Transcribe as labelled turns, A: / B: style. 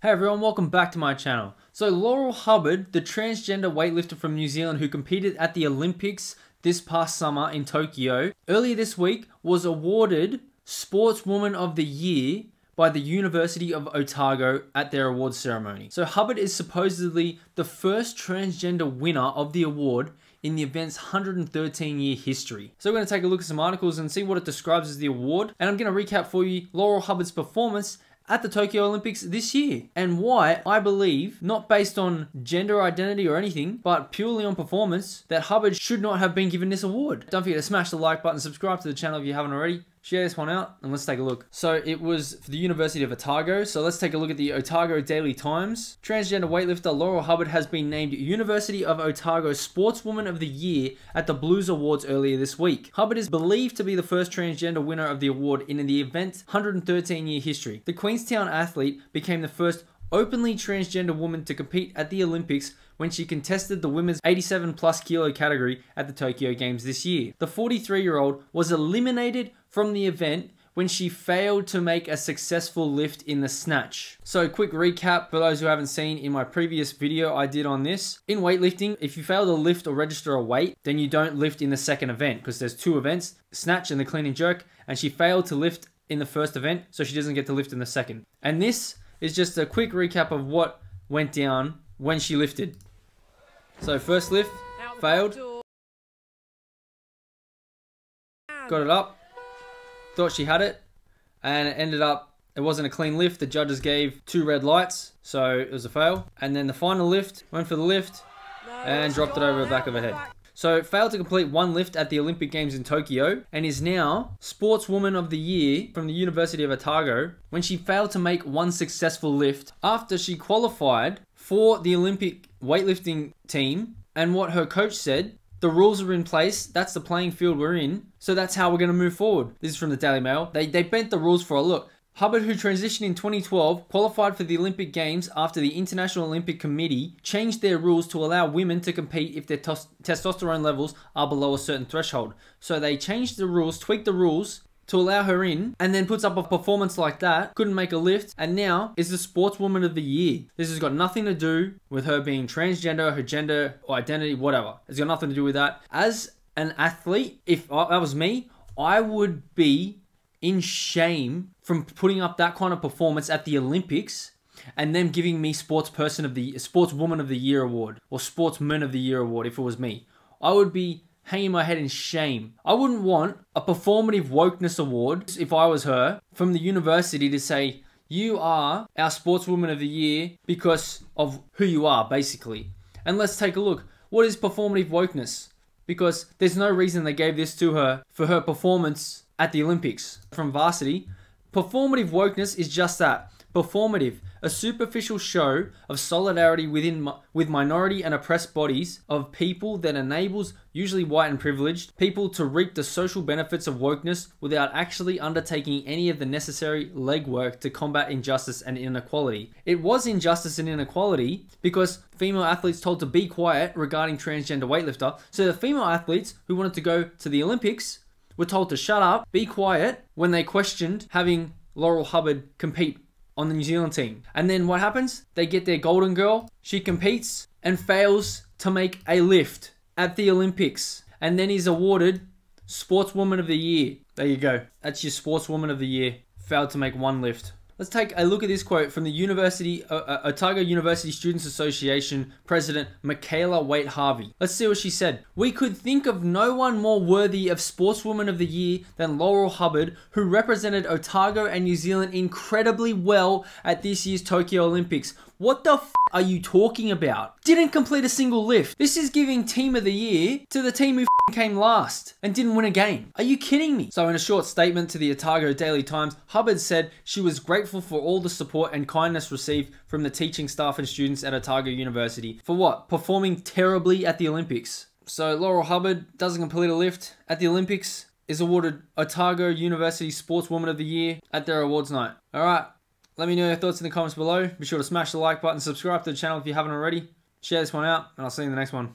A: Hey everyone, welcome back to my channel. So Laurel Hubbard, the transgender weightlifter from New Zealand who competed at the Olympics this past summer in Tokyo, earlier this week was awarded Sportswoman of the Year by the University of Otago at their awards ceremony. So Hubbard is supposedly the first transgender winner of the award in the event's 113 year history. So we're going to take a look at some articles and see what it describes as the award. And I'm going to recap for you Laurel Hubbard's performance at the Tokyo Olympics this year. And why? I believe, not based on gender identity or anything, but purely on performance, that Hubbard should not have been given this award. Don't forget to smash the like button, subscribe to the channel if you haven't already share this one out and let's take a look. So it was for the University of Otago. So let's take a look at the Otago Daily Times. Transgender weightlifter Laurel Hubbard has been named University of Otago Sportswoman of the Year at the Blues Awards earlier this week. Hubbard is believed to be the first transgender winner of the award in the event's 113 year history. The Queenstown athlete became the first openly transgender woman to compete at the Olympics when she contested the women's 87 plus kilo category at the Tokyo Games this year. The 43 year old was eliminated from the event when she failed to make a successful lift in the snatch. So quick recap for those who haven't seen in my previous video I did on this. In weightlifting, if you fail to lift or register a weight, then you don't lift in the second event because there's two events, snatch and the clean and jerk, and she failed to lift in the first event, so she doesn't get to lift in the second. And this is just a quick recap of what went down when she lifted. So first lift, failed. Got it up. Thought she had it. And it ended up, it wasn't a clean lift. The judges gave two red lights. So it was a fail. And then the final lift, went for the lift. And dropped it over the back of her head. So failed to complete one lift at the Olympic Games in Tokyo and is now Sportswoman of the Year from the University of Otago when she failed to make one successful lift after she qualified for the Olympic weightlifting team and what her coach said the rules are in place. That's the playing field we're in. So that's how we're going to move forward. This is from the Daily Mail. They, they bent the rules for a look. Hubbard, who transitioned in 2012, qualified for the Olympic Games after the International Olympic Committee changed their rules to allow women to compete if their testosterone levels are below a certain threshold. So they changed the rules, tweaked the rules to allow her in and then puts up a performance like that, couldn't make a lift, and now is the sportswoman of the year. This has got nothing to do with her being transgender, her gender or identity, whatever. It's got nothing to do with that. As an athlete, if uh, that was me, I would be in shame from putting up that kind of performance at the Olympics and them giving me sports person of the sportswoman of the year award or sportsman of the year award if it was me. I would be hanging my head in shame. I wouldn't want a performative wokeness award if I was her from the university to say you are our sportswoman of the year because of who you are basically. And let's take a look. What is performative wokeness? Because there's no reason they gave this to her for her performance at the Olympics from varsity. Performative wokeness is just that performative, a superficial show of solidarity within with minority and oppressed bodies of people that enables usually white and privileged people to reap the social benefits of wokeness without actually undertaking any of the necessary legwork to combat injustice and inequality. It was injustice and inequality because female athletes told to be quiet regarding transgender weightlifter. So the female athletes who wanted to go to the Olympics were told to shut up, be quiet when they questioned having Laurel Hubbard compete on the New Zealand team. And then what happens? They get their golden girl. She competes and fails to make a lift at the Olympics and then is awarded Sportswoman of the Year. There you go. That's your Sportswoman of the Year. Failed to make one lift. Let's take a look at this quote from the University uh, uh, Otago University Students Association President Michaela Waite Harvey. Let's see what she said. We could think of no one more worthy of Sportswoman of the Year than Laurel Hubbard, who represented Otago and New Zealand incredibly well at this year's Tokyo Olympics. What the f are you talking about? Didn't complete a single lift. This is giving Team of the Year to the team who came last and didn't win a game. Are you kidding me? So in a short statement to the Otago Daily Times, Hubbard said she was grateful for all the support and kindness received from the teaching staff and students at Otago University. For what? Performing terribly at the Olympics. So Laurel Hubbard doesn't complete a lift at the Olympics, is awarded Otago University Sportswoman of the Year at their awards night. Alright, let me know your thoughts in the comments below. Be sure to smash the like button, subscribe to the channel if you haven't already. Share this one out, and I'll see you in the next one.